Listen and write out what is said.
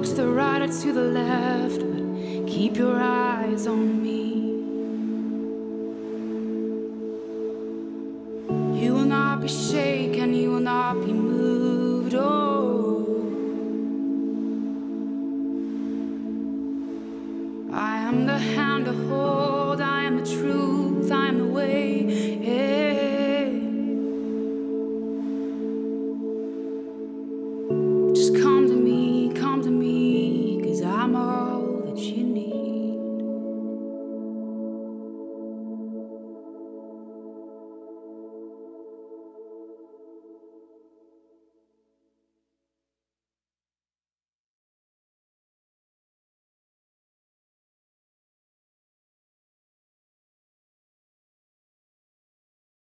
To the right or to the left, but keep your eyes on me. You will not be shaken, you will not be moved. Oh, I am the hand to hold,